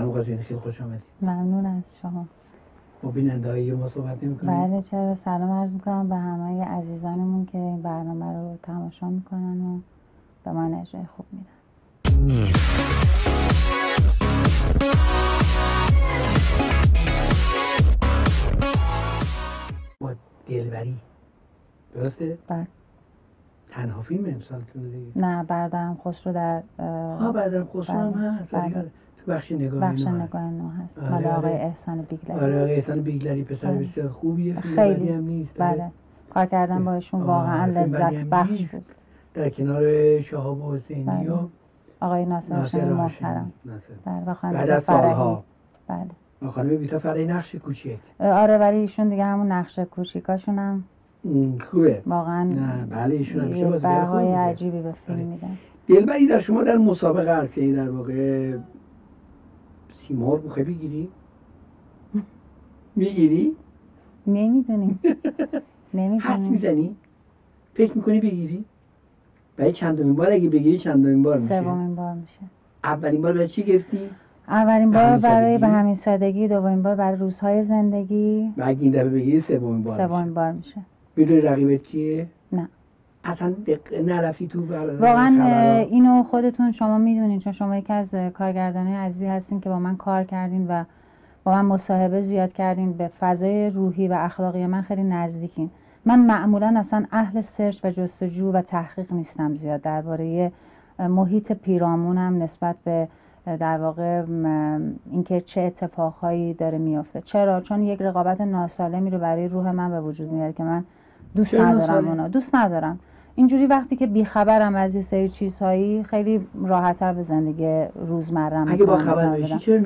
خانم قاضیانی خیلی خوش آمدید ممنون از شما. با بیننده های ما صحبت نمی بله چرا؟ سلام عرض می‌کنم به همه عزیزانمون که این برنامه رو تماشا می‌کنن و به من اجرای خوب میدن. با دلبری. درسته؟ بله. تنها فیلم امسالتون دیگه. نه بردارم خسرو در ها بردارم خسرو هم بله. هست. بله. تو بخش نگاه بخش. نگاه نو هست آره، مال آره. آقای احسان بیگلری آره آقای احسان بیگلری پسر بله. بسیار خوبیه خیلی. هم نیست آره. بله کار کردن با ایشون آه، واقعا لذت بخش. بود در کنار شهاب حسینی بله. و آقای ناصر هاشمی. محترم. بله و بعد از. سالها بله با خانم بیتا فرهی نقش کوچیک آره ولی ایشون دیگه همون نقشه کوچیکاشون هم خوبه واقعا نه بله ایشون همیشه بازیگر بوده. عجیبی به فیلم آره. میدن دلبری در شما در مسابقه هست یعنی در واقع سیمور بخوای بگیری؟ می‌گیری؟ نمی‌دونیم. حس نمی‌دونیم می‌زنی؟ فکر می‌کنی بگیری؟ برای چندمین بار اگه بگیری چندمین بار میشه. سومین بار میشه. اولین بار برای چی گرفتی؟ اولین بار برای؟ به همین سادگی دومین بار برای روزهای زندگی. و اگه این دفعه بگیری سومین بار سومین میشه. بار میشه. می‌دونی رقیبت کیه؟ نه. اصلا دق... نرفتی تو. واقعا؟ اینو خودتون شما می‌دونین چون شما یکی از کارگردانهای عزیزی هستین که با من کار کردین و با من مصاحبه زیاد کردین به فضای روحی و اخلاقی من خیلی نزدیکین من معمولا اصلا اهل سرچ و جستجو و تحقیق نیستم زیاد درباره محیط پیرامونم نسبت به در واقع اینکه چه اتفاقهایی داره میافته چرا چون یک رقابت ناسالمی رو برای روح من به وجود میاره که من دوست ندارم؟ اونا دوست ندارم اینجوری وقتی که بیخبرم از یه سری چیزهایی خیلی راحتتر به زندگی روزمرم اگه با خبر بشی. چرا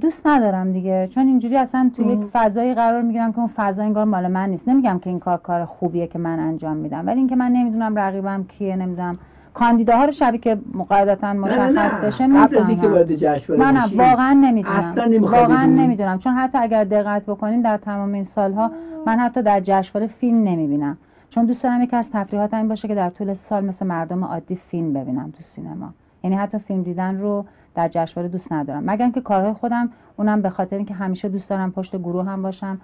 دوست ندارم دیگه. چون اینجوری اصلا تو. یک فضایی قرار می‌گیرم که اون فضا انگار مال من نیست. نمیگم که این کار کار خوبیه که من انجام میدم ولی اینکه من نمی‌دونم رقیبم کیه نمی‌دونم. کاندیداها رو شبیه که قاعدتا نه، مشخص بشه می‌فهمم جشنواره نه واقعا نمی‌دونم. اصلا واقعا؟ نمی‌دونم. چون حتی اگر دقت بکنین در تمام این سالها من حتی در جشنواره فیلم نمی‌بینم. چون دوست دارم یکی از تفریحات این باشه که در طول سال مثل مردم عادی فیلم ببینم تو سینما. یعنی حتی فیلم دیدن رو در جشنواره دوست ندارم. مگر اینکه کارهای خودم اونم به خاطر اینکه همیشه دوست دارم پشت گروه هم باشم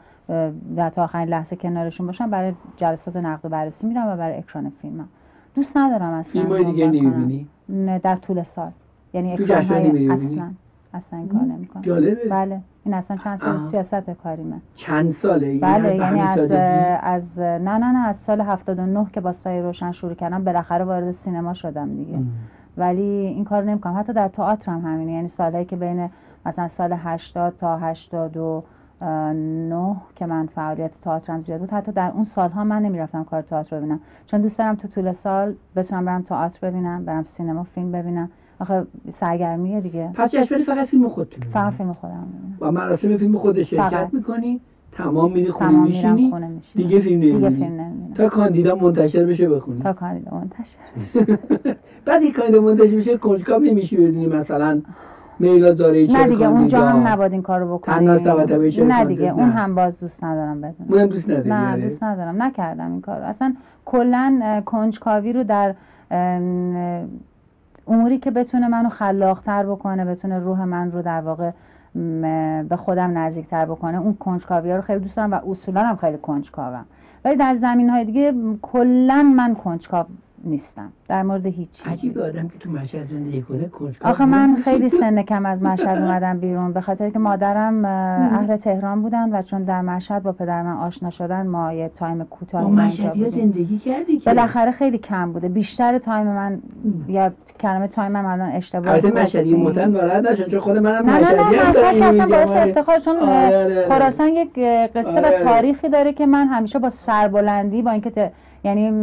و تا آخرین لحظه کنارشون باشم برای جلسات نقد و بررسی میرم و برای اکران فیلمم. دوست ندارم اصلا فیلم‌های دیگه. نمی‌بینی؟ نه در طول سال. یعنی اکران های اصلا. اصلا این کار نمی‌کنم جالبه. بله. این اصلا چند سال. سیاست کاریمه چند ساله؟ بله یعنی از؟ از نه نه نه از سال 79 که با سایه روشن شروع کردم بالاخره وارد سینما شدم دیگه. ام. ولی این کار نمی‌کنم. حتی در تئاتر هم همینه. یعنی سالهایی که بین مثلا سال 80 تا 89 که من فعالیت تئاترم زیاد بود حتی در اون سالها من نمی‌رفتم کار تئاتر ببینم. چون دوست دارم تو طول سال بتونم برم تئاتر ببینم برم سینما فیلم ببینم. آخه سرگرمیه دیگه پس جشنواره فقط فیلم خودت؟ فقط فیلم خودم با مراسم فیلم خودت شرکت. می‌کنی تمام میری خونه میشینی دیگه فیلم دیگه نمی‌بینی؟ تا کاندیدا منتشر بشه بخونی تا کاندیدا منتشر بعد این کاندیدا منتشر بشه کنجکاو نمیشی بدونی مثلا میلا چرا نه دیگه اونجا هم؟ نباید این کارو چرا نه دیگه؟ اون. هم باز دوست ندارم بدونم اونم دوست نداری نه؟ دوست ندارم نکردم این کار اصلا کلا کنجکاوی رو در اموری که بتونه منو خلاقتر بکنه بتونه روح من رو در واقع به خودم نزدیکتر بکنه اون کنجکاوی ها رو خیلی دوست دارم و اصولا هم خیلی کنجکاوم. ولی در زمینه های دیگه کلا من کنجکاو نیستم. در مورد هیچ عجیب آدم که تو مشهد زندگی کنه کنجکاو آخه من. خیلی سن کم از مشهد اومدم بیرون به خاطر که مادرم اه، اهل تهران بودن و چون در مشهد با پدر من آشنا شدن ما یه time اونجا مشهد یه زندگی کردیم که بالاخره خیلی کم بوده بیشتر time من یا کلمه تایم من الان اشتباه البته گفتیم. مشهدی متن ناراحت نشن چون خود منم مشهدی مشهد که اصلا باعث. افتخار چون آره، آره، آره. خراسان یک قصه و. تاریخی داره که من همیشه با سربلندی با اینکه یعنی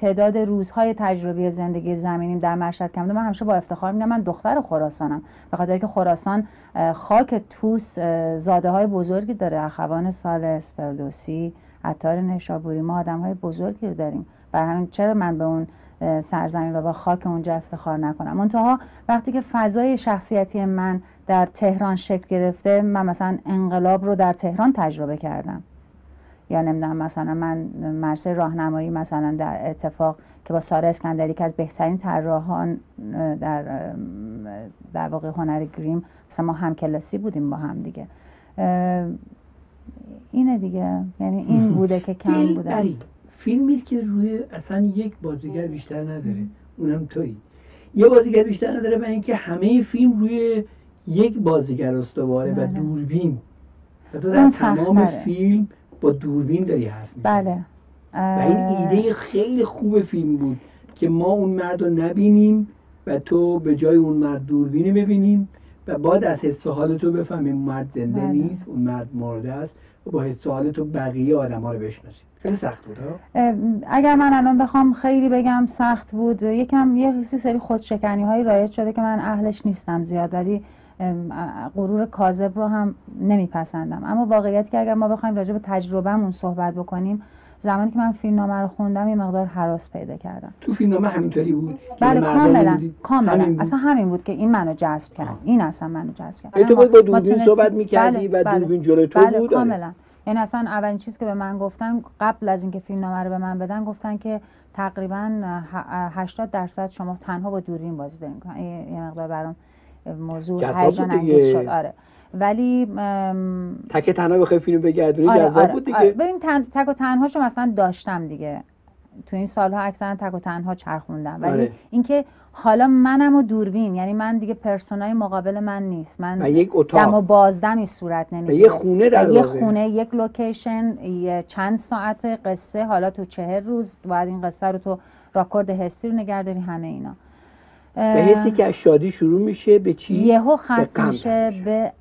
تعداد روزهای تجربی زندگی زمینیم در مشهد کم من همیشه با افتخار میگم من دختر خراسانم. به خاطر که خراسان خاک توس زاده های بزرگی داره. اخوان سالس فردوسی عطار نشابوری ما آدم های بزرگی رو داریم. بر همین چرا من به اون سرزمین و با خاک اونجا افتخار نکنم؟ منتها وقتی که فضای شخصیتی من در تهران شکل گرفته من مثلا انقلاب رو در تهران تجربه کردم. یا نمی‌دونم مثلا من مرسه راهنمایی مثلا در اتفاق که با ساره اسکندری که از بهترین طراحان در در واقع هنر گریم مثلا ما هم کلاسی بودیم با هم دیگه. اینه دیگه. یعنی این بوده که کم بوده فیلمی که روی اصلا یک بازیگر بیشتر نداره. اونم تویی یه بازیگر بیشتر نداره و اینکه همه فیلم روی یک بازیگر استواره و بله. دوربین. و تو در تمام فیلم با دوربین داری حرف می‌زنی. بله. و این ایده خیلی خوب فیلم بود که ما اون مرد رو نبینیم و تو به جای اون مرد دوربینی ببینیم و بعد از حس حال تو بفهمیم مرد زنده بله. نیست اون مرد مرده است و با حس حال تو بقیه آدم ها رو بشناسیم. خیلی سخت بود اگر من الان بخوام خیلی بگم سخت بود یکم یه سری خودشکنی هایی رایج شده که من اهلش نیستم زیاد ولی غرور کاذب رو هم نمیپسندم. اما واقعیت که اگر ما بخوایم راجع به تجربهمون صحبت بکنیم زمانی که من فیلمنامه رو خوندم یه مقدار حراس پیدا کردم. تو فیلمنامه همینطوری بود؟ بله کاملا. کاملا. اصلا همین بود که این منو جذب کرد. این اصلا منو جذب کرد. تو با دوربین صحبت می‌کردی بله، و بله. دوربین جلوی تو بله، بود؟ آره. کاملا. یعنی اصلا اولین چیز که به من گفتن قبل از اینکه فیلمنامه رو به من بدن گفتن که تقریبا 80 درصد شما تنها با دوربین بازی دارین. یه مقدار برام موضوع هیجان انگیز شد. آره. ولی تک تنها بخوای فیلم بگردونی آره جذاب آره بود دیگه. آره. ببین تن، تک و تنهاشو مثلا داشتم دیگه. تو این سالها اکثرا تک و تنها چرخوندم. ولی آره. اینکه حالا منم و دوربین یعنی من دیگه پرسونای مقابل من نیست. من یک اتاق. دم و بازدمی صورت نمی‌گیره. یه خونه در یه خونه یک لوکیشن یه چند ساعت قصه حالا تو چهر روز بعد این قصه رو تو راکورد حسی رو نگرداری همه اینا. به حسی که از شادی شروع میشه به چی؟ یهو ختم میشه. به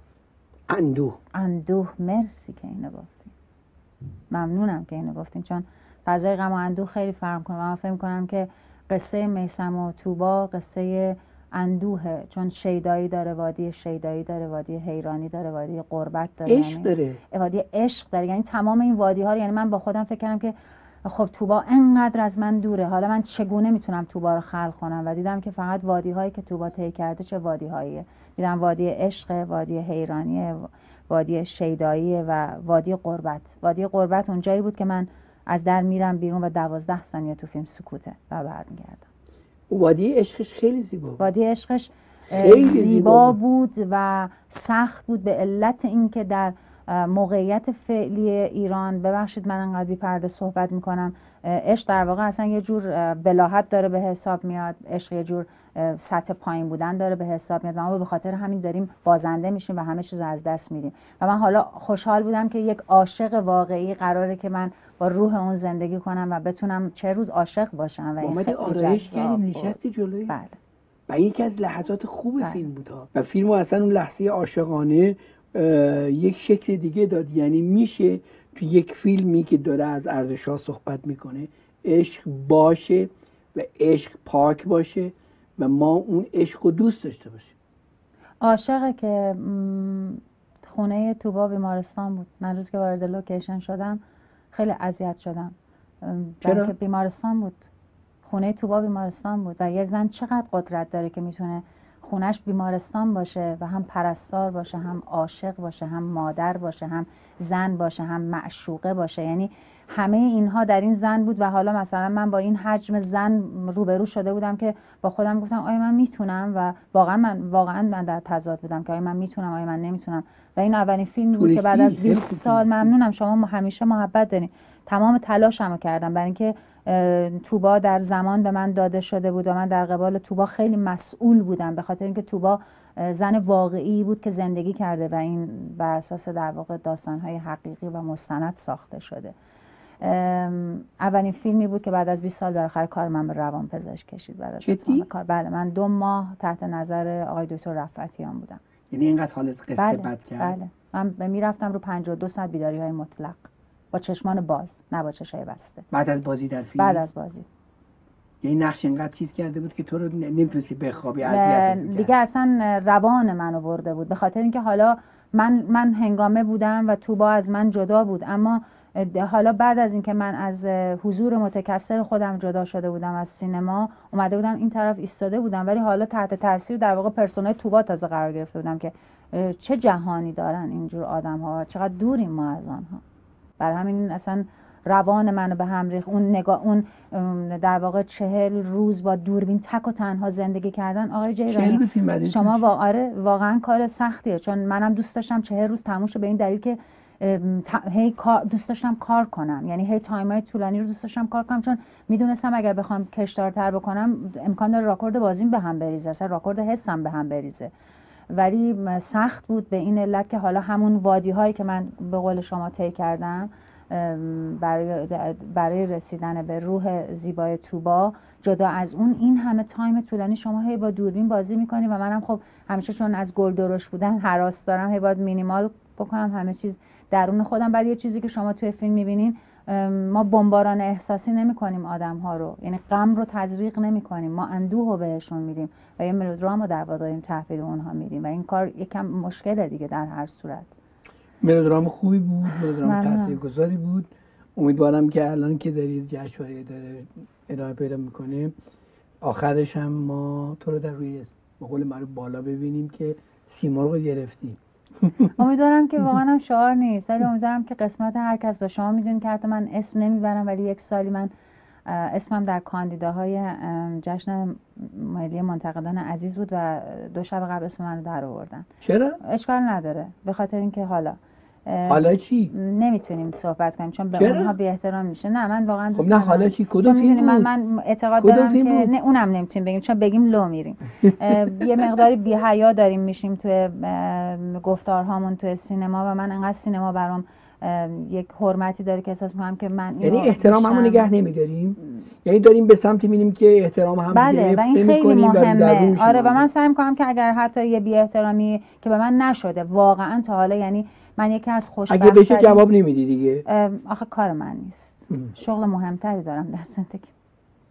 اندوه. اندوه. مرسی که اینو گفتیم ممنونم که اینو گفتیم چون فضای غم و اندوه خیلی فرق کنه من فکر کنم که قصه میسم و توبا قصه اندوهه. چون شیدایی داره وادی شیدایی داره وادی حیرانی داره وادی قربت داره. عشق یعنی داره. وادی عشق داره. یعنی تمام این وادی ها رو یعنی من با خودم فکر کردم که خب توبا انقدر از من دوره. حالا من چگونه می‌تونم توبا رو خلق کنم؟ و دیدم که فقط وادی هایی که توبا طی کرده چه وادی هاییه دیدم وادی عشق وادی حیرانی وادی شیدایی و وادی قربت وادی قربت اونجایی بود که من از در میرم بیرون و دوازده ثانیه تو فیلم سکوته و برمیگردم. وادی عشقش خیلی زیبا بود. وادی عشقش خیلی زیبا بود و سخت بود به علت اینکه در موقعیت فعلی ایران. ببخشید من انقدر بی پرده صحبت می‌کنم. عشق در واقع اصلا یه جور بلاحت داره به حساب میاد. عشق یه جور سطح پایین بودن داره به حساب میاد. و ما به خاطر همین داریم بازنده میشیم و همه چیز از دست میدیم. و من حالا خوشحال بودم که یک عاشق واقعی قراره که من با روح اون زندگی کنم و بتونم چه روز عاشق باشم و این آرایش کردی نشستی جلوی؟ بله. و یکی از لحظات خوب بله. فیلم بود و فیلم اصلا اون لحظه عاشقانه یک شکل دیگه داد. یعنی میشه تو یک فیلمی که داره از ارزش ها صحبت می‌کنه عشق باشه و عشق پاک باشه و ما اون عشق رو دوست داشته باشیم. عاشقه که خونه توبا بیمارستان بود. من روز که وارد لوکیشن شدم خیلی اذیت شدم. چرا؟ بیمارستان بود. خونه توبا بیمارستان بود و یه زن چقدر قدرت داره که می‌تونه خونش بیمارستان باشه و هم پرستار باشه هم عاشق باشه هم مادر باشه هم زن باشه هم معشوقه باشه. یعنی همه اینها در این زن بود و حالا مثلا من با این حجم زن روبرو شده بودم که با خودم گفتم آیا من می‌تونم؟ و واقعا من واقعا من در تضاد بودم که آیا من می‌تونم آیا من نمی‌تونم. و این اولین فیلم بود که بعد از 20 سال ممنونم شما همیشه محبت دارین. تمام تلاشمو کردم. برای اینکه توبا در زمان به من داده شده بود و من در قبال توبا خیلی مسئول بودم. به خاطر اینکه توبا زن واقعی بود که زندگی کرده و این بر اساس در واقع داستانهای حقیقی و مستند ساخته شده. اولین فیلمی بود که بعد از 20 سال بالاخره کار من به روان پزشک کشید. بعد از کار. بله من دو ماه تحت نظر آقای دکتر رفعتیان بودم. یعنی اینقدر حالت قصه بله، بد کرد؟ بله. من می‌رفتم رو 52 ساعت بیداری های مطلق. با چشمان باز نه با چشای بسته. بعد از بازی در فیلم؟ بعد از بازی. یعنی نقش اینقدر چیز کرده بود که تو رو نمی‌تونستی بخوابی اذیت دیگه اصلا روان منو برده بود به خاطر اینکه حالا من من هنگامه بودم و توبا از من جدا بود. اما حالا بعد از اینکه من از حضور متکثر خودم جدا شده بودم از سینما اومده بودم این طرف ایستاده بودم. ولی حالا تحت تاثیر در واقع پرسونای توبا تازه قرار گرفته بودم که چه جهانی دارن اینجور آدم ها چقدر دوریم ما از آنها. برای همین اصلا روان منو به هم ریخت. اون نگاه اون در واقع چهل روز با دوربین تک و تنها زندگی کردن آقای جیرانی. شما وا... آره واقعا کار سختیه. چون منم دوست داشتم چهل روز تموش به این دلیل که هی کار دوست داشتم کار کنم. یعنی هی time های طولانی رو دوست داشتم کار کنم. چون می‌دونستم اگر بخوام کشدارتر بکنم امکان داره راکورد بازیم به هم بریزه. اصلا راکورد حسم به هم بریزه. ولی سخت بود به این علت که حالا همون وادی هایی که من به قول شما طی کردم برای, برای رسیدن به روح زیبای توبا جدا از اون این همه time طولانی شما هی با دوربین بازی می‌کنی و منم خب همیشه چون از گل درشت بودن هراس دارم هی باید مینیمال بکنم همه چیز درون خودم. بعد یه چیزی که شما توی فیلم می‌بینین ما بمباران احساسی نمی کنیم آدم ها رو. یعنی غم رو تزریق نمی کنیم. ما اندوه رو بهشون میدیم و یه ملودرام رو در واقع داریم تحویل اونها میدیم و این کار یکم مشکله دیگه در هر صورت. ملودرام خوبی بود ملودرام تاثیرگذاری بود. امیدوارم که الان که دارید جشنواره داره ادامه پیدا می‌کنه. آخرش هم ما تو رو در روی به قول معروف بالا ببینیم که سیمرغ رو گرفتی امیدوارم که واقعا هم شعار نیست. ولی امیدوارم که قسمت هر کس با شما می‌دونید که حتی من اسم نمی‌برم ولی یک سالی من اسمم در کاندیداهای جشن ملی منتقدان عزیز بود و دو شب قبل اسم من در آوردن. چرا؟ اشکال نداره. به خاطر اینکه حالا حالا چی؟ نمی‌تونیم صحبت کنیم چون به اونها بی احترام میشه. نه من واقعا خب نه حالا چی؟ کدوم فیلم من من اعتقاد دارم که نه اونم نمی‌تونیم بگیم چون بگیم لو میریم. یه مقداری بی حیا داریم میشیم توی گفتارهامون توی سینما و من انقدر سینما برام یک حرمتی داره که احساس می‌کنم که من یعنی احترام همون نگه نمیداریم؟ یعنی داریم به سمتی میریم که احترام هم بله و این خیلی مهمه. آره و من سعی می‌کنم که اگر حتی یه بی احترامی که به من نشده واقعا تا حالا یعنی من یکی از خوشبخت اگه بشه جواب نمیدی دیگه؟ آخه کار من نیست. شغل مهمتری دارم در زندگی.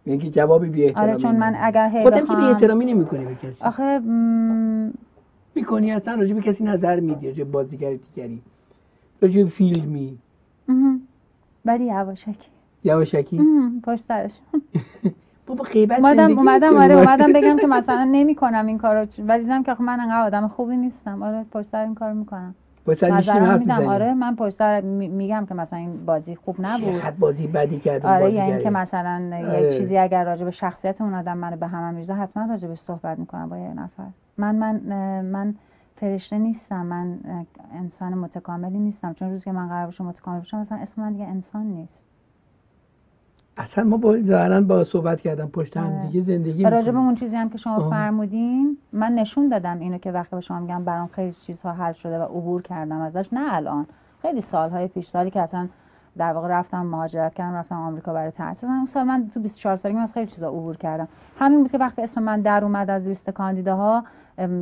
یعنی جوابی بی احترامی آره چون من اگر هی خودم که بی احترامی نمی‌کنی به کسی. آخه م... می‌کنی اصلا راجع به کسی نظر میدی راجع بازیگر دیگری. راجع به فیلمی. ولی یواشکی. یواشکی؟ پشت سرش. بابا غیبت اومدم اومدم آره اومدم بگم که مثلا نمی‌کنم این کارو ولی دیدم که من انقدر آدم خوبی نیستم. آره پشت سر این کارو می‌کنم. میدم. آره من پشت میگم که مثلا این بازی خوب نبود. چقدر بازی بدی کرد آره یعنی که مثلا آره. یک چیزی اگر راجع به شخصیت اون آدم منو به هم میریزه حتما راجع به صحبت می‌کنم با یه نفر. من من من فرشته نیستم. من انسان متکاملی نیستم. چون روزی که من قرار باشه متکامل باشم مثلا اسم من دیگه انسان نیست. اصلا ما با ظاهرا با صحبت کردم پشت هم آره. دیگه زندگی راجع به اون چیزی هم که شما فرمودین من نشون دادم اینو که وقتی به شما میگم برام خیلی چیزها حل شده و عبور کردم ازش نه الان. خیلی سالهای پیش سالی که اصلا در واقع رفتم مهاجرت کردم رفتم آمریکا برای تحصیل اون سال من تو 24 سالگی از خیلی چیزا عبور کردم. همین بود که وقتی اسم من در اومد از لیست کاندیداها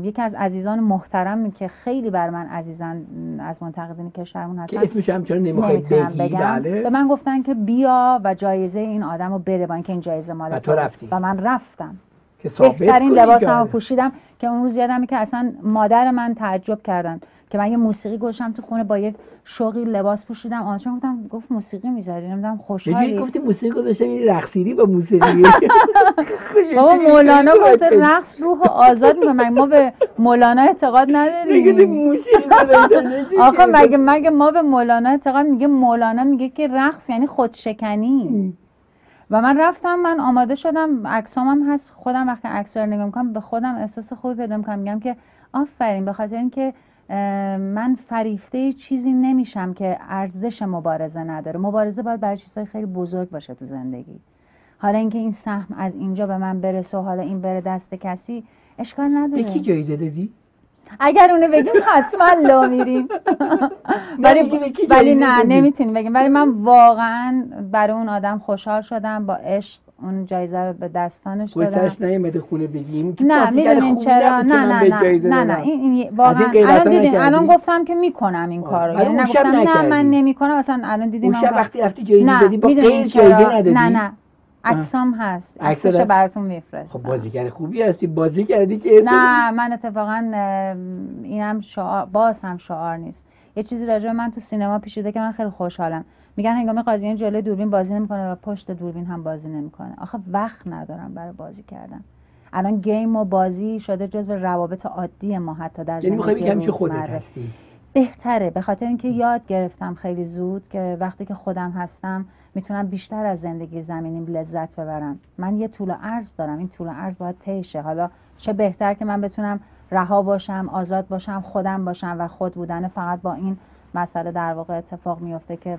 یکی از عزیزان محترمی که خیلی بر من عزیزن از منتقدین کشورمون هستن. که اسمش هم چرا بگم. بله. به من گفتن که بیا و جایزه این آدم رو بده با اینکه این جایزه مال تو رفتی. و من رفتم. که بهترین لباسمو پوشیدم که اون روز یادمه که اصلا مادر من تعجب کردن که من یه موسیقی گوشم تو خونه با یک شوقی لباس پوشیدم. آنچه گفتم گفت موسیقی می‌ذاری؟ نمی‌دونم خوشحالی. گفتی موسیقی گذاشتم این رقصیدی با موسیقی. بابا مولانا گفته رقص روح آزاد می‌کنه. ما به مولانا اعتقاد نداریم؟ موسیقی آقا مگه مگه ما به مولانا اعتقاد میگه مولانا میگه که رقص یعنی خودشکنی. و من رفتم من آماده شدم. عکسام هست. خودم وقتی عکس رو نگاه می‌کنم به خودم احساس خوبی پیدا می‌کنم. میگم که آفرین به خاطر اینکه من فریفته چیزی نمیشم که ارزش مبارزه نداره. مبارزه باید برای چیزهای خیلی بزرگ باشه تو زندگی. حالا اینکه این سهم از اینجا به من برسه و حالا این بره دست کسی اشکال نداره. کی جایزه دادی؟ اگر اونو بگیم حتما لو میریم. ولی ولی نه نمی‌تونیم بگیم. ولی من واقعا برای اون آدم خوشحال شدم با عشق اون جایزه رو به دستانش دادم. واسش نیومده خونه بگیم نه می‌دونین چرا؟ نه نه نه نه نه. این, واقعا الان دیدین الان گفتم که می‌کنم این کارو. یعنی نگفتم نه من نمی‌کنم اصلا الان دیدین اون شب وقتی رفتی جایزه دادی با غیر جایزه ندادی؟ نه نه. عکسام هست. عکسش براتون میفرستم. خب بازیگر خوبی هستی. بازی کردی که نه من اتفاقا اینم شعار باز هم شعار نیست. یه چیزی راجع من تو سینما پیشیده که من خیلی خوشحالم. میگن هنگام قاضیان جلوی دوربین بازی نمی‌کنه و پشت دوربین هم بازی نمی‌کنه. آخه وقت ندارم برای بازی کردن. الان گیم و بازی شده جزو روابط عادی ما حتی در یعنی زندگی روزمره. بهتره. به خاطر اینکه یاد گرفتم خیلی زود که وقتی که خودم هستم می‌تونم بیشتر از زندگی زمینیم لذت ببرم. من یه طول و عرض دارم. این طول و عرض باید تیشه حالا چه بهتر که من بتونم رها باشم آزاد باشم خودم باشم و خود بودن فقط با این مسئله در واقع اتفاق میفته که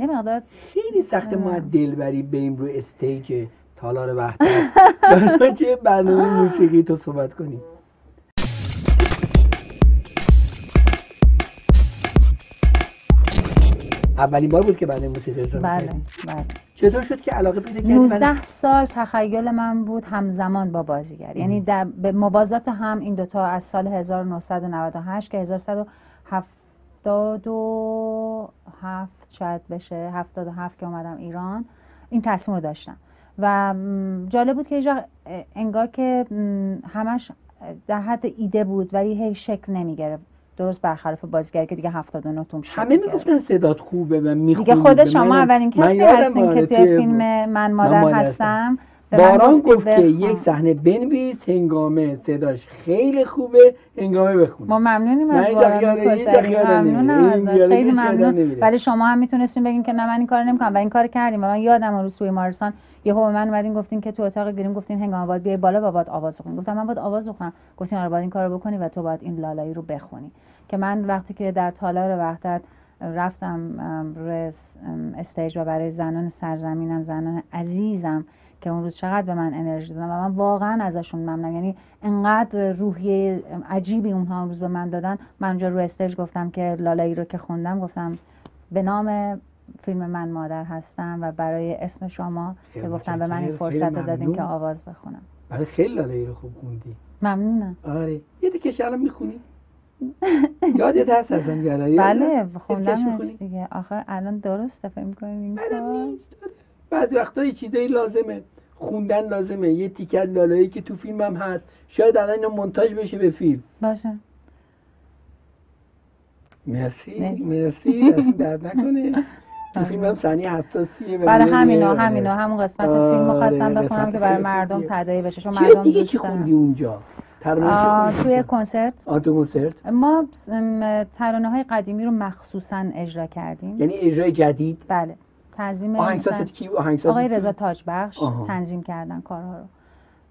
مقدار خیلی سخت ما دلبری بریم رو استیج تالار وحدت. چه برنامه موسیقی تو صحبت کنیم اولین بار بود که بعد موسیقی اجرا بله بله. چطور شد که علاقه پیدا کردی 19 سال تخیل من بود همزمان با بازیگر. یعنی در به موازات هم این دوتا از سال 1998 که 1177 شاید بشه 77 که اومدم ایران این تصمیم رو داشتم. و جالب بود که انگار که همش در حد ایده بود ولی هی شکل نمی درست برخلاف بازیگری که دیگه 79 توم شد همه می‌گفتن صدات خوبه و می‌خونی دیگه خود شما اولین کسی هستین که توی فیلم من مادر هستم. باران گفت که یک صحنه بنویس هنگامه صداش خیلی خوبه هنگامه بخون ما ممنونیم از ممنونم خیلی ممنون. ولی شما هم می‌تونستین بگین که نه من این کار نمی‌کنم. و این کار کردیم. من یادم روز روی مارسان. یهو به من اومدین گفتین که تو اتاق گریم گفتین هنگامه باید بیای بالا و باید آواز بخونی گفتم من باید آواز بخونم. گفتین آره باید این کارو بکنی و تو باید این لالایی رو بخونی. که من وقتی که در تالار وحدت رفتم روی stage و برای زنان سرزمینم زنان عزیزم که اون روز چقدر به من انرژی دادن و من واقعا ازشون ممنونم. یعنی انقدر روحیه عجیبی اونها اون روز به من دادن. من اونجا رو stage گفتم که لالایی رو که خوندم گفتم به نام فیلم من مادر هستم و برای اسم شما که گفتم به من این فرصت دادین که آواز بخونم. برای خیلی لالایی رو خوب خوندی. ممنونم. آره. یه دیگه الان می‌خونی؟ یادت هست از این بله خوندمش دیگه. آخه الان درسته فکر می‌کنم این بعضی وقتا یه چیزایی لازمه. خوندن لازمه. یه تیکت لالایی که تو فیلم هم هست. شاید الان اینو منتاج بشه به فیلم. باشه. مرسی. مرسی. دست درد نکنه. تو فیلم هم سنی حساسیه برای همینا همینا همون قسمت فیلم خواستم بخونم که برای مردم تدایی بشه. چون مردم دیگه چی خوندی اونجا؟ توی کنسرت. آه تو کنسرت؟ ما ترانه های قدیمی رو مخصوصا اجرا کردیم. یعنی اجرای جدید؟ بله. تنظیم آهنگساز کی آقای رضا تاجبخش تنظیم کردن کارها رو.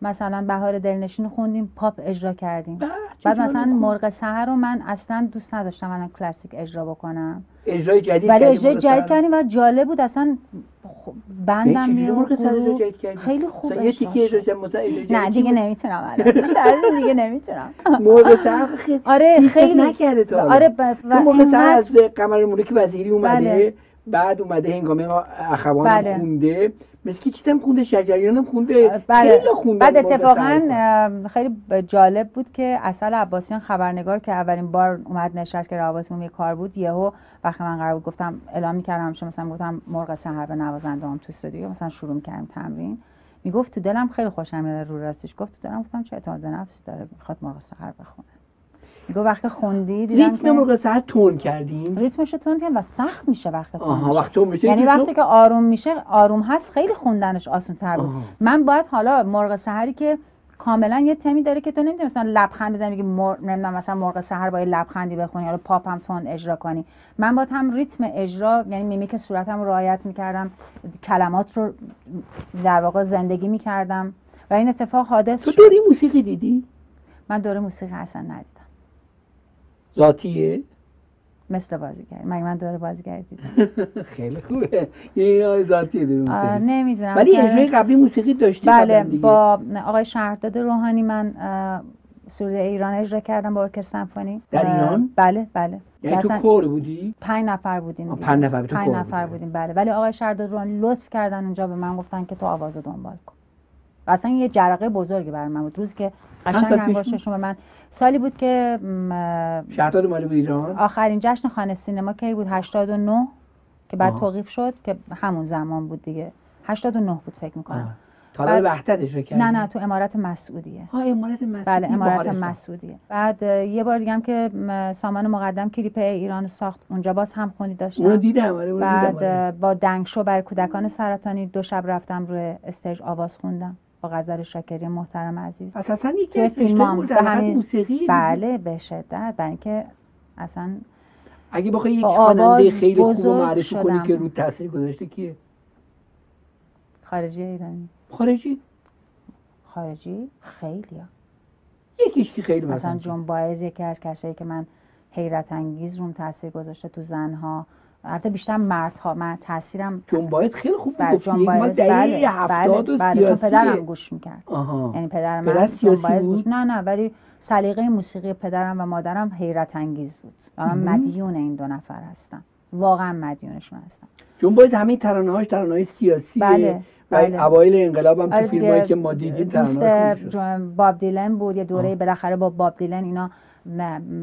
مثلا بهار دلنشین خوندیم پاپ اجرا کردیم. بعد مثلا مرغ سحر رو من اصلا دوست نداشتم الان کلاسیک اجرا بکنم. اجرای جدید ولی اجرای جدید کردیم و جالب بود اصلا بندم مرغ سحر جدید کردیم خیلی خوب یه تیکه اجرا مثلا نه دیگه نمی‌تونم دیگه نمی‌تونم. مرغ سحر خیلی آره خیلی نکرده تو آره مرغ سحر از قمر ملک وزیری اومده. بله. بعد اومده هنگامه اخوان بله. خونده. مثل چیزم خونده شجریان هم خونده بله. خیلی خونده بعد اتفاقا خیلی جالب بود که اصل عباسیان خبرنگار که اولین بار اومد نشست که روابط عمومی کار بود یهو وقتی من قرار بود گفتم اعلام می‌کردم همیشه مثلا گفتم مرغ سحر به نوازنده هم تو استودیو. مثلا شروع می‌کردم تمرین. می‌گفت تو دلم خیلی خوشم میاد رو راستش. گفت تو دلم گفتم چه اعتماد به نفسی داره می‌خواد مرغ سحر بخونه. میگو وقتی خوندی؟ دیدم ریتم موقع سر تون کردیم. ریتمش تون کردیم و سخت میشه وقتی تون میشه. وقتی میشه. یعنی وقتی که آروم میشه آروم هست خیلی خوندنش آسان تر بود من باید حالا مرغ سحری که کاملا یه تمی داره که تو نمی‌تونی مثلا لبخند بزنی بگی مر... نمی‌دونم مثلا مرغ سحر با یه لبخندی بخونی یا پاپ هم تون اجرا کنی. من باید هم ریتم اجرا یعنی میمیک صورتم رو رعایت می‌کردم کلمات رو در واقع زندگی می‌کردم و این اتفاق حادث تو دوری موسیقی دیدی؟ من دوره موسیقی اصلا ندیدم. ذاتیه؟ مثل بازیگر. مگه من دوره بازیگر دیدم. خیلی خوبه. یه ذاتیه داره موسیقی. نمی‌دونم. ولی اجرای قبلی موسیقی داشتی بله با آقای شهرداد روحانی من سوره ایران اجرا کردم با ارکستر سمفونی. در ایران؟ بله بله. یعنی تو کور بودی؟ پنج نفر بودیم پنج نفر تو پنج نفر بودیم بله. ولی آقای شهرداد روحانی لطف کردن اونجا به من گفتن که تو آوازو دنبال کن. اصلا یه جرقه بزرگی برای من بود. روزی که قشنگ انگاشتشون به من سالی بود که شهرداد اومده بود ایران؟ آخرین جشن خانه سینما کی بود؟ 89 که بعد توقیف شد که همون زمان بود دیگه. 89 بود فکر می‌کنم. تالار وحدت اجرا کردی؟ نه نه تو امارات مسعودیه. ها امارات مسعودیه بله امارات مسعودیه. بعد یه بار دیگه هم که سامان مقدم کلیپ ایران ساخت. اونجا باز هم خونی داشتم. اونو دیدم آره بعد آره. با دنگ شو برای کودکان سرطانی دو شب رفتم روی استیج آواز خوندم. با غزل شاکری محترم عزیز. اساسا یکی فیلم به همین بله به شدت. برای اینکه اصلا اگه بخوای یک خواننده خیلی خوب معرفی کنی. که رو تاثیر گذاشته کیه؟ خارجی ایرانی. خارجی؟ خارجی؟ خیلی یکیش که خیلی مثلا مثلا جون باعز یکی از کسایی که من حیرت انگیز روم تاثیر گذاشته تو زنها. البته بیشتر مردها من تاثیرم جون باعث خیلی خوب بله گفتی جون دهه بله هفتاد و بله, بله چون پدرم گوش می‌کرد یعنی پدر پدر من جون سیاسی بود؟ گوش نه نه ولی سلیقه موسیقی پدرم و مادرم حیرت انگیز بود و من. مدیون این دو نفر هستم واقعا مدیونشون هستم جون باعث همه ترانه‌هاش ترانه‌های سیاسیه بله، و بله. اوایل انقلاب هم تو آره فیلمایی که ما دیدیم. جون- باب دیلن بود یه دوره. بالاخره با باب دیلن اینا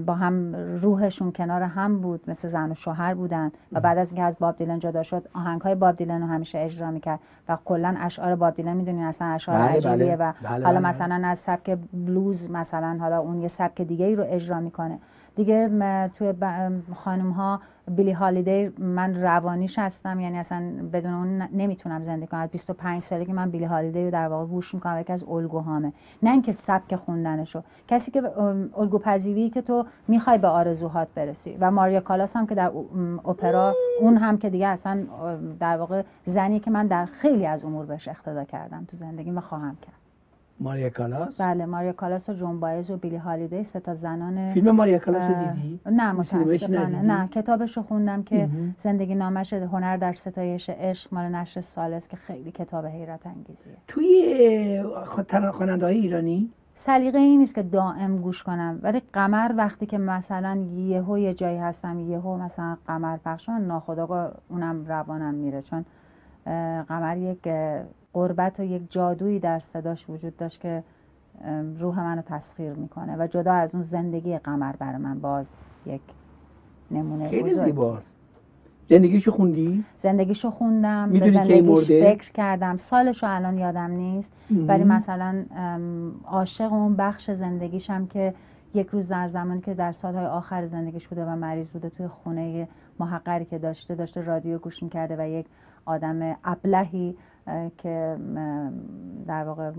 با هم روحشون کنار هم بود مثل زن و شوهر بودن و بعد از اینکه از باب دیلن جدا شد آهنگ های باب دیلن رو همیشه اجرا می‌کرد و کلا اشعار باب دیلن می‌دونین اصلا اشعار بله، عجیبیه بله. و بله، حالا بله. مثلا از سبک بلوز مثلا حالا اون یه سبک دیگه ای رو اجرا می‌کنه دیگه توی خانم ها بیلی هالیدی من روانیش هستم یعنی اصلا بدون اون نمی‌تونم زندگی کنم. از 25 سالی که من بیلی هالیدی رو در واقع گوش می‌کنم یکی از الگوهامه. نه اینکه سبک خوندنشو. کسی که الگو پذیری که تو می‌خوای به آرزوهات برسی. و ماریا کالاس هم که در اپرا اون هم که دیگه اصلا در واقع زنی که من در خیلی از امور بهش اقتدا کردم تو زندگی و خواهم کرد. ماریا کالاس؟ بله ماریا کالاس و جون بایز و بیلی هالیدی سه تا زنان فیلم ماریا کالاس رو دیدی؟ نه متاسفانه؟ نه کتابش رو خوندم که مهم. زندگی نامش هنر در ستایش عشق مال نشر سالس که خیلی کتاب حیرت انگیزیه. توی خواننده های ایرانی؟ سلیقه این نیست که دائم گوش کنم ولی قمر وقتی که مثلا یهو یه جایی هستم یهو مثلا قمر پخش من ناخودآگاه اونم روانم میره چون قمر یک قربت و یک جادویی در صداش وجود داشت که روح منو تسخیر می‌کنه و جدا از اون زندگی قمر برای من باز یک نمونه خیلی زیباست زندگیشو خوندی؟ زندگیشو خوندم به زندگیش؟ فکر کردم. سالشو الان یادم نیست. ولی مثلا عاشق اون بخش زندگیشم که یک روز در زمانی که در سالهای آخر زندگیش بوده و مریض بوده توی خونه محقری که داشته داشته رادیو گوش می‌کرده و یک آدم ابلهی که در واقع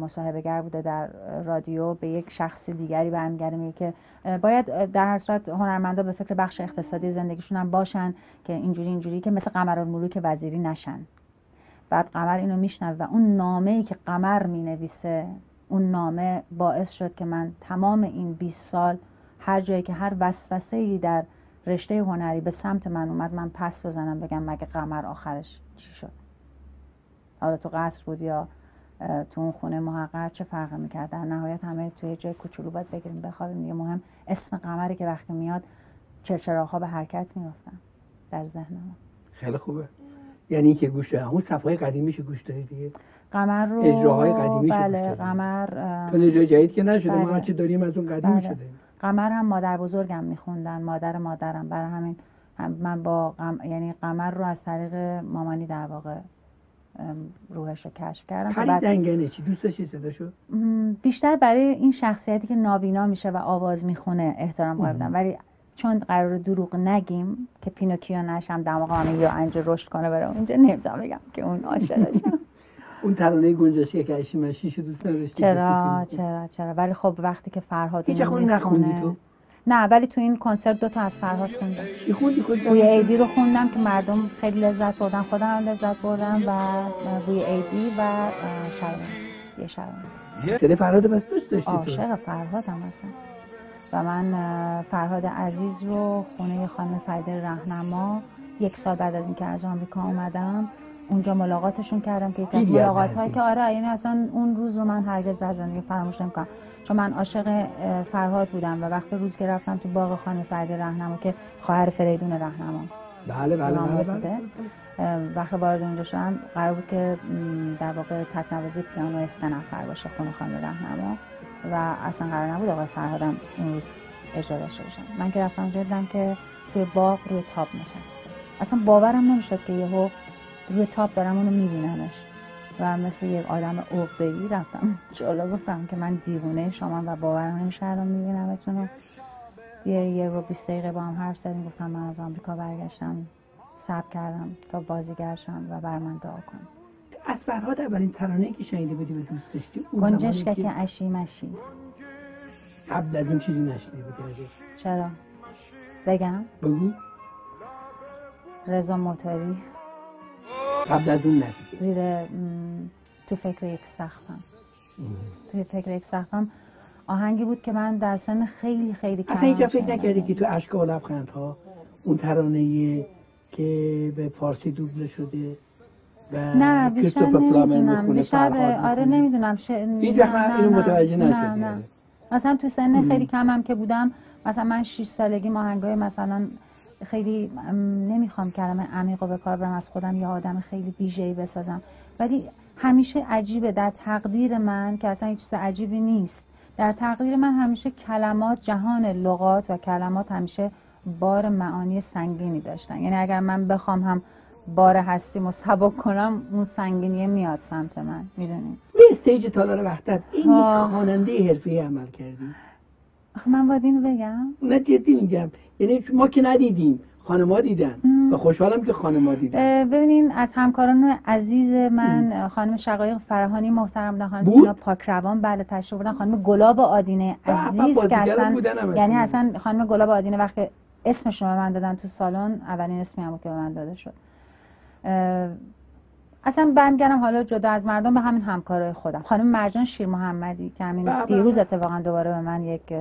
مصاحبه گر بوده در رادیو به یک شخص دیگری برمیگرده میگه که باید در هر صورت هنرمندا به فکر بخش اقتصادی زندگیشون هم باشن که اینجوری اینجوری که مثل قمرالملوک وزیری نشن. بعد قمر اینو میشنوه و اون نامه ای که قمر می‌نویسه اون نامه باعث شد که من تمام این 20 سال هر جایی که هر وسوسه ای در رشته هنری به سمت من اومد من پس بزنم بگم مگه قمر آخرش چی شد؟ حالا تو قصر بود یا تو اون خونه محقق چه فرقی می‌کرد؟ در نهایت همه توی جای کوچولو باید بگیریم بخوابیم دیگه. مهم اسم قمری که وقتی میاد چرچراغ‌ها به حرکت میفتن در ذهنم خیلی خوبه. یعنی که گوش همون صفحه قدیمیشو گوش دادی دیگه. قمر رو اجراهای قدیمیشو گوش بله. قمر تو اجرای جدید که نشده ما بله. هرچی داریم از اون قدیمی بله. شده. قمر هم مادر بزرگم میخوندن مادر مادرم. برای همین هم من با قم... یعنی قمر رو از طریق مامانی در واقع روحش رو کشف کردم. پری بعد زنگنه. چی؟ دوست داشتی صداشو؟ بیشتر برای این شخصیتی که نابینا میشه و آواز می‌خونه احترام قائل بودم. ولی چون قرار دروغ نگیم که پینوکیو نشم دماغم یا انج رشد کنه برام اینجا نمی‌تونم بگم که اون عاشقشم اون ترانه گنجشی که اشی مشیشو دوست نداشتی چرا؟ چرا؟ چرا؟ ولی خب وقتی که فرهاد هیچ نخوندی تو؟ نه ولی تو این کنسرت دو تا از فرهاد خوندم. بوی عیدی رو خوندم که مردم خیلی لذت بردن خودم هم لذت بردم و بوی عیدی و شرمنده یه شرمنده. صدای فرهاد بس دوست داشتی تو؟ عاشق فرهادم هستم. و من فرهاد عزیز رو خونه خانم فیده رهنما یک سال بعد از اینکه از آمریکا اومدم اونجا ملاقاتشون کردم که یکی از ملاقات هایی. که آره یعنی اصلا اون روز رو من هرگز در زندگی فراموش نمی‌کنم. چون من عاشق فرهاد بودم و وقتی روز که رفتم تو باغ خانم فرید رهنما که خواهر فریدون رهنما. بله بله بله. بله. وقتی وارد اونجا شدم قرار بود که در واقع تکنوازی پیانو سه نفر باشه خونه خانم رهنما. و اصلا قرار نبود آقای فرهادم اون روز اجرا داشته باشم من که رفتم دیدم که توی باغ روی تاب نشسته. اصلا باورم نمی‌شد که یهو روی تاب دارم اونو میبینمش. و مثل یک آدم عقده‌ای رفتم. جلو گفتم که من دیوونه شما و باورم نمیشه الان میبینمتون و یه یه رو 20 دقیقه با هم حرف زدیم گفتم من از آمریکا برگشتم صبر کردم تا بازیگر شم و بر من دعا کن. از فرهاد اولین ترانه که شنیده بودی و دوست داشتی؟ اون زمانی گنجشک که اشی مشی. قبل از اون چیزی نشنیده بودی چرا؟ بگم؟ بگو. رضا موتوری قبل از اون ندیگه زیر تو فکر یک سخفم توی فکر یک سخفم آهنگی بود که من در سن خیلی خیلی کم اصلا هیچ وقت فکر. نکردی که تو اشک و لبخندها اون ترانه که به فارسی دوبله شده و نه بیشتر نمی‌دونم. بیشتر آره. نمی‌دونم. ش... هیچ وقت اینو متوجه نشدی. مثلا تو سن خیلی کمم که بودم مثلا من 6 سالگی آهنگای مثلا خیلی نمی‌خوام کلمه عمیق به کار برم از خودم یا آدم خیلی ویژه‌ای بسازم. ولی همیشه عجیبه در تقدیر من که اصلا هیچ چیز عجیبی نیست. در تقدیر من همیشه کلمات جهان لغات و کلمات همیشه بار معانی سنگینی داشتن. یعنی اگر من بخوام هم بار هستیم و سبک کنم اون سنگینیه میاد سمت من. می‌دونی؟ به استیج تالار وحدت این. خواننده حرفه‌ای عمل کردی. آخه من باید اینو بگم. نه جدی میگم. یعنی ما که ندیدیم خانما دیدن. و خوشحالم که خانما دیدن. ببینین از همکاران عزیز من خانم شقایق فرهانی محترم بودن خانم؟ تینا پاکروان بله تشریف بودن خانم گلاب آدینه عزیز که اصلا. یعنی اصلا خانم گلاب آدینه وقتی اسمشون رو به من دادن تو سالن اولین اسمی هم بود که به من داده شد. اصلا برمیگردم حالا جدا از مردم به همین همکارای خودم خانم مرجان شیر محمدی که همین به، به، دیروز. اتفاقا دوباره به من یک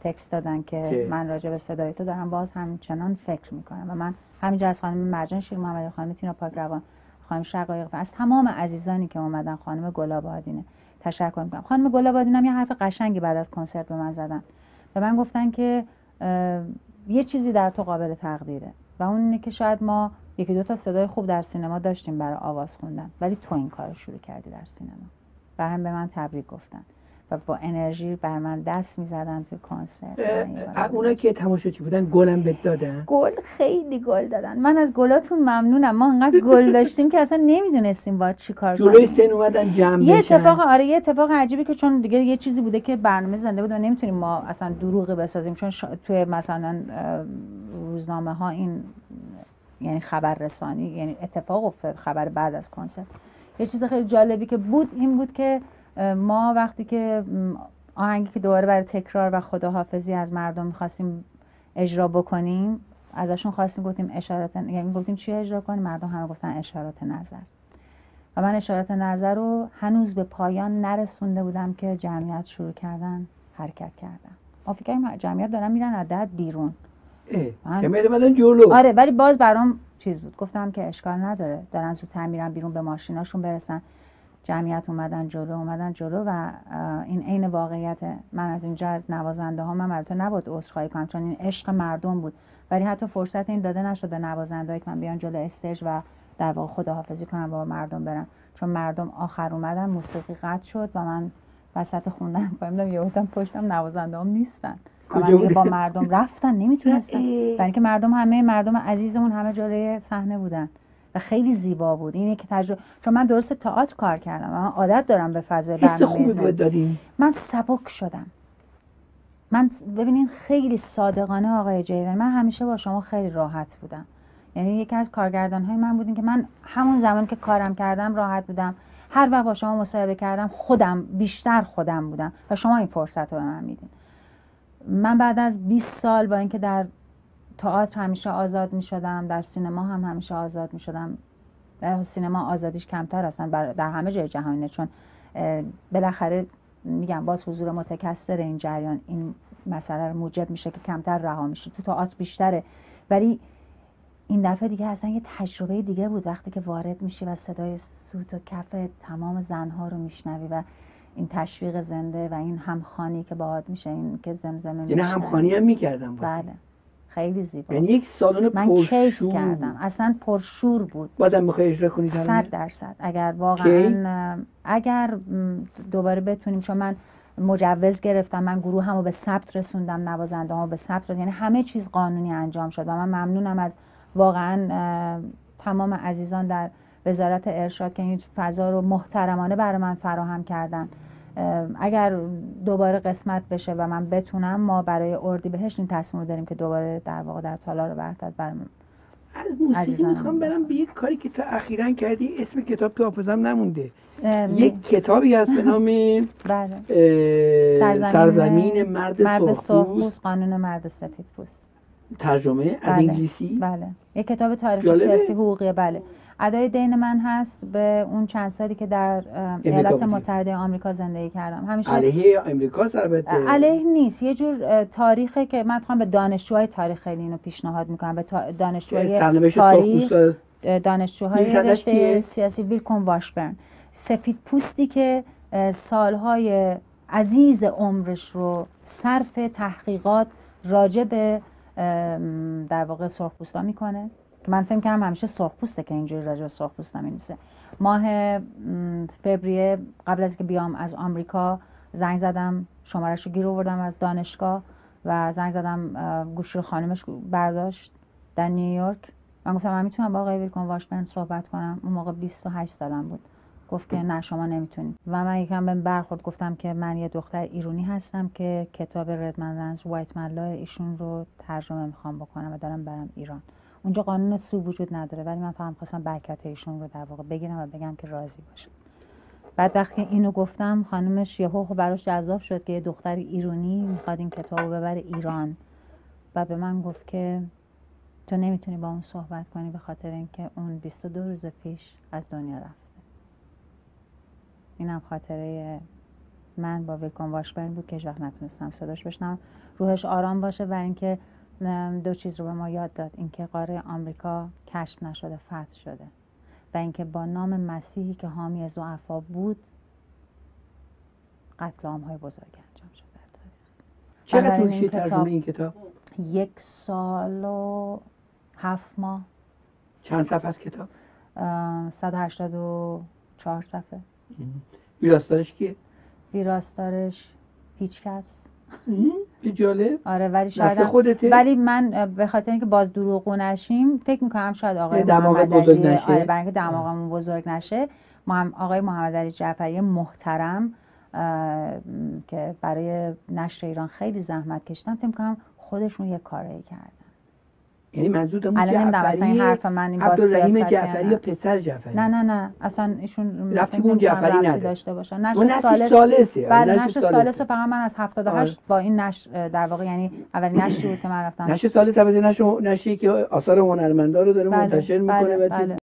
تکست دادن که؟ من راجع به صدای تو دارم باز همچنان فکر می‌کنم و من همینجا از خانم مرجان شیر محمدی خانم تینا پاکروان خانم شقایق و از تمام عزیزانی که اومدن خانم گلاب آدینه تشکر می‌کنم خانم گلاب آدینه هم یه حرف قشنگی بعد از کنسرت به من زدن به من گفتن که یه چیزی در تو قابل تقدیره و اون اینه که شاید ما یکی دو تا صدای خوب در سینما داشتیم برای آواز خوندن. ولی تو این کار رو شروع کردی در سینما. و هم به من تبریک گفتن و با انرژی بر من دست می‌زدن تو کنسرت. اونا که تماشاچی بودن؟ گلم بهت دادن؟ گل خیلی گل دادن. من از گلاتون ممنونم. ما انقدر گل داشتیم که اصلا نمی‌دونستیم باید چی کار جلوی کنیم. سن اومدن جمع یه. اتفاق آره یه اتفاق عجیبی که چون دیگه یه چیزی بوده که برنامه زنده بود و نمی‌تونیم ما اصلا دروغی بسازیم. چون شا... توی مثلا روزنامه ها این یعنی خبر رسانی یعنی اتفاق افتاد خبر بعد از کنسرت. یه چیز خیلی جالبی که بود این بود که ما وقتی که آهنگی که دوباره برای تکرار و خداحافظی از مردم می‌خواستیم اجرا بکنیم ازشون خواستیم گفتیم اشارات یعنی گفتیم چی اجرا کنیم؟ مردم همه گفتن اشارات نظر. و من اشارات نظر رو هنوز به پایان نرسونده بودم که جمعیت شروع کردن حرکت کردن. ما فکر جمعیت دارن میرن از بیرون. من- که میره اومدن جلو. آره ولی باز برام چیز بود. گفتم که اشکال نداره. دارن زودتر میرن بیرون به ماشیناشون برسن. جمعیت اومدن جلو اومدن جلو و این عین واقعیت من از اینجا از نوازنده ها من البته نباید عذرخواهی کنم چون این عشق مردم بود. ولی حتی فرصت این داده نشد به نوازنده که من بیان جلو استیج و در واقع خداحافظی کنم با مردم برم چون مردم آخر اومدن موسیقی قطع شد و من وسط خوندن فهمیدم یهودم پشتم نوازنده هم نیستن. و؟ با مردم رفتن نمی‌تونستن. برای اینکه مردم همه مردم عزیزمون همه جلوی صحنه بودن. و خیلی زیبا بود. این که تجربه چون من درست تئاتر کار کردم. من عادت دارم به فضای برنامه من سبک شدم. من ببینین خیلی صادقانه آقای جیدن من همیشه با شما خیلی راحت بودم. یعنی یکی از کارگردان های من بودین که من همون زمان که کارم کردم راحت بودم. هر وقت با شما مصاحبه کردم خودم بیشتر خودم بودم. و شما این فرصت رو به من میدین. من بعد از 20 سال با اینکه در تئاتر همیشه آزاد می شدم در سینما هم همیشه آزاد می شدم سینما آزادیش کمتر بر- در همه جای جهانه چون بالاخره میگم باز حضور متکثر این جریان این مسئله رو موجب میشه که کمتر رها میشه تو تئاتر بیشتره. ولی این دفعه دیگه اصلا یه تجربه دیگه بود. وقتی که وارد میشی و صدای سوت و کف تمام زنها رو میشنوی و این تشویق زنده و این همخانی که باهات میشه این که زمزمه یعنی میشنوی. همخوانی هم می‌کردم بله. خیلی زیبا. یعنی یک سالن من کیف کردم. اصلا پرشور بود. بازم می‌خوای اجرا کنی صد ترانه؟ درصد. اگر واقعا اه، اگر دوباره بتونیم چون من مجوز گرفتم من گروه همو به ثبت رسوندم نوازنده همو به ثبت رسوندم. یعنی همه چیز قانونی انجام شد و من ممنونم از واقعا تمام عزیزان در وزارت ارشاد که این فضا رو محترمانه برای من فراهم کردن. اگر دوباره قسمت بشه و من بتونم ما برای اردیبهشت این تصمیم داریم که دوباره در واقع در تالار وحدت برای از موسیقی می‌خوام برم به یک کاری که تو اخیرا کردی اسم کتاب تو حافظم نمونده. یک کتابی هست به نام بله. سرزمین, سرزمین مرد, مرد سرخپوست سرخپوست قانون مرد سفید پوست. ترجمه از بله. انگلیسی. بله. یک کتاب تاریخ. سیاسی حقوقی بله. ادای دین من هست به اون چند سالی که در ایالات. متحده آمریکا زندگی کردم. همیشه علیه امریکا البته؟ علیه نیست. یه جور اه، تاریخه که من می‌خوام به دانشجوهای تاریخ خیلی اینو پیشنهاد می‌کنم. به دانشجوهای تاریخ دانشجوهای رشته؟ سیاسی ویلکون واشبرن. سفید پوستی که سالهای عزیز عمرش رو صرف تحقیقات راجع به در واقع سرخپوستا می‌کنه. که من فکر کردم همیشه سرخپوسته که اینجوری راجع به سرخپوستا می‌نویسه ماه فوریه قبل از که بیام از آمریکا زنگ زدم شمارش گیر آوردم از دانشگاه و زنگ زدم گوشی خانمش برداشت در نیویورک من گفتم من می‌تونم با آقای ویلکون واشبرن صحبت کنم. اون موقع 28 سالم بود. گفت که نه شما نمی‌تونید و من یکم بهم برخورد گفتم که من یه دختر ایرونی هستم که کتاب ردمندنز وایت ملا ایشون رو ترجمه می‌خوام بکنم و دارم برم ایران. اونجا قانون سو وجود نداره ولی من فقط خواستم برکت ایشون رو در واقع بگیرم و بگم که راضی باشه. بعد وقتی اینو گفتم خانمش یهو خب براش جذاب شد که یه دختر ایرانی می‌خواد این کتاب رو ببره ایران. و به من گفت که تو نمی‌تونی با اون صحبت کنی به خاطر اینکه اون 22 روز پیش از دنیا رفته. اینم خاطره من با ویلکون واشبرن بود که هیچ وقت نتونستم صداش بشنم روحش آرام باشه و اینکه دو چیز رو به ما یاد داد. اینکه قاره آمریکا کشف نشده فتح شده. و اینکه با نام مسیحی که حامی ضعفا بود قتل های بزرگی انجام شد در تاریخ چقدر طول این ترجمه این کتاب؟ یک سال و هفت ماه. چند صفحه از کتاب؟ اه، 184 صفحه. ویراستارش کیه؟ ویراستارش هیچ کس. جالب. آره ولی شاید خودته؟ ولی من به خاطر اینکه باز دروغگو نشیم فکر می‌کنم شاید آقای محمد بزرگ علی- نشه. آره برای دماغمون بزرگ نشه محم- آقای محمد علی جعفری محترم که برای نشر ایران خیلی زحمت کشیدن فکر می‌کنم خودشون یه کاری کردن. یعنی منظورم الان اصلا این جعفری حرف من این با عبدالرحیم جعفری یا. پسر جعفری نه نه نه اصلا ایشون به اون جعفری نداره. داشته باشن نشر سالس سالسه بله نسل نشر. سالس رو فقط من از 78 با این نشر در واقع یعنی اولین نشری بود که من رفتم نشه سال البته نشه نشی که آثار هنرمندا رو داره بله، منتشر می‌کنه بله، بله.